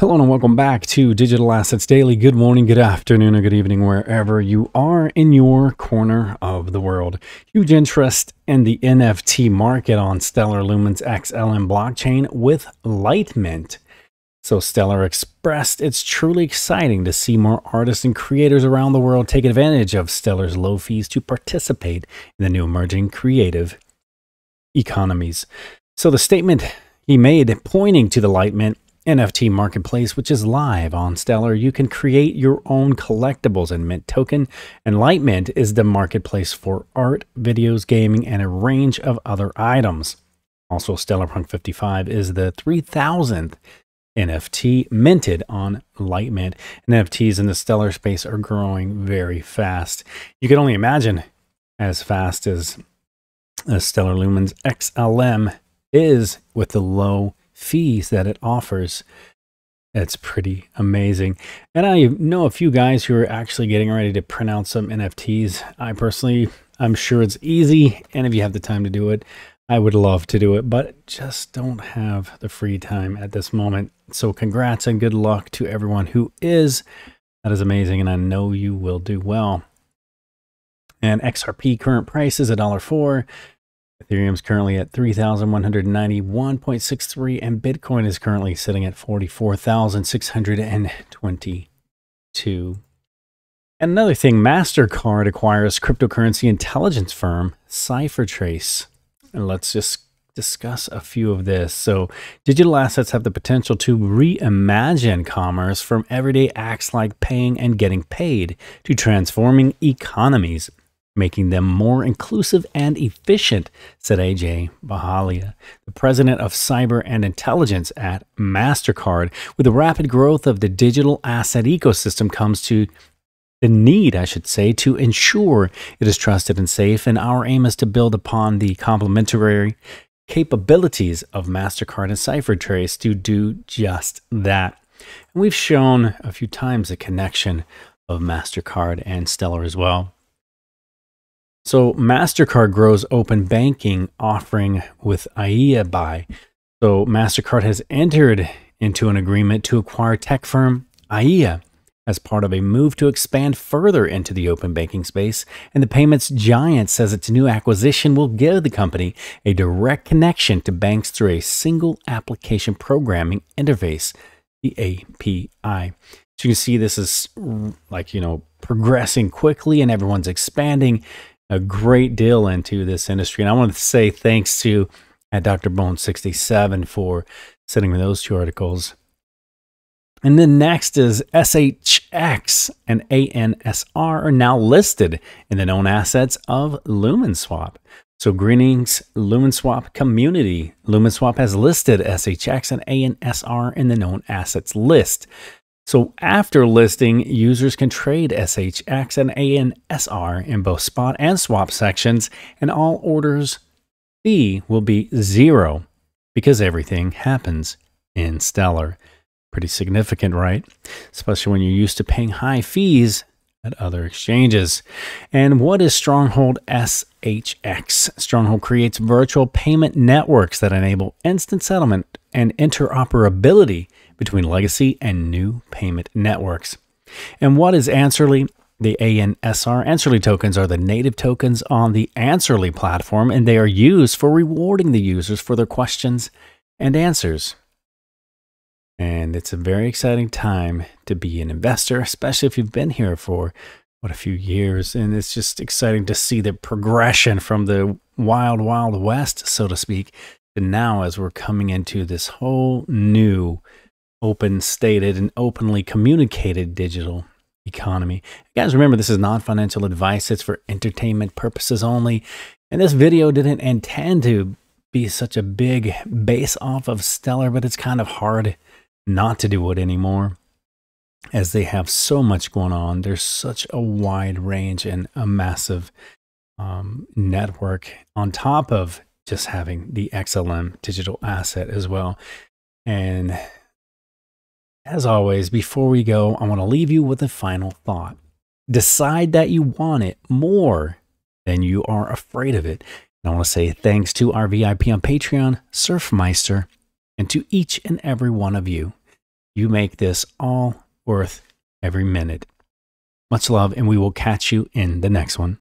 Hello and welcome back to Digital Assets Daily. Good morning, good afternoon, or good evening, wherever you are in your corner of the world. Huge interest in the NFT market on Stellar Lumens XLM blockchain with Litemint. So Stellar expressed it's truly exciting to see more artists and creators around the world take advantage of Stellar's low fees to participate in the new emerging creative economies. So the statement he made pointing to the Litemint NFT marketplace, which is live on Stellar. You can create your own collectibles and Mint Token, and Litemint is the marketplace for art, videos, gaming, and a range of other items. Also, Stellar Punk 55 is the 3000th NFT minted on Litemint. NFTs in the Stellar space are growing very fast. You can only imagine as fast as, as Stellar Lumens XLM is with the low fees that it offers. It's pretty amazing. And I know a few guys who are actually getting ready to print out some NFTs. I personally, I'm sure it's easy. And if you have the time to do it, I would love to do it, but just don't have the free time at this moment. So congrats and good luck to everyone who is. That is amazing. And I know you will do well. And XRP current price is $1.04. Ethereum is currently at 3,191.63 and Bitcoin is currently sitting at 44,622. And another thing, MasterCard acquires cryptocurrency intelligence firm CipherTrace. And let's just discuss a few of this. So, digital assets have the potential to reimagine commerce from everyday acts like paying and getting paid to transforming economies making them more inclusive and efficient, said Ajay Bhalla, the president of cyber and intelligence at MasterCard. With the rapid growth of the digital asset ecosystem comes to the need, I should say, to ensure it is trusted and safe, and our aim is to build upon the complementary capabilities of MasterCard and CipherTrace to do just that. And we've shown a few times the connection of MasterCard and Stellar as well. So MasterCard grows open banking offering with Aiia Buy. So MasterCard has entered into an agreement to acquire tech firm Aiia as part of a move to expand further into the open banking space. And the payments giant says its new acquisition will give the company a direct connection to banks through a single application programming interface, the API. So you can see this is like, you know, progressing quickly and everyone's expanding a great deal into this industry. And I want to say thanks to uh, at Dr. Bone 67 for sending me those two articles. And then next is SHX and ANSR are now listed in the known assets of LumenSwap. So greetings, LumenSwap community. LumenSwap has listed SHX and ANSR in the known assets list. So after listing, users can trade SHX and ANSR in both spot and swap sections, and all orders fee will be zero because everything happens in Stellar. Pretty significant, right? Especially when you're used to paying high fees at other exchanges. And what is Stronghold SHX? Stronghold creates virtual payment networks that enable instant settlement and interoperability between legacy and new payment networks. And what is Answerly? The ANSR Answerly tokens are the native tokens on the Answerly platform, and they are used for rewarding the users for their questions and answers. And it's a very exciting time to be an investor, especially if you've been here for what a few years. And it's just exciting to see the progression from the wild, wild west, so to speak, to now as we're coming into this whole new open stated and openly communicated digital economy. Guys, remember this is not financial advice, it's for entertainment purposes only. And this video didn't intend to be such a big base off of Stellar, but it's kind of hard not to do it anymore as they have so much going on. There's such a wide range and a massive um, network on top of just having the XLM digital asset as well. And as always, before we go, I want to leave you with a final thought. Decide that you want it more than you are afraid of it. And I want to say thanks to our VIP on Patreon, Surfmeister, and to each and every one of you. You make this all worth every minute. Much love, and we will catch you in the next one.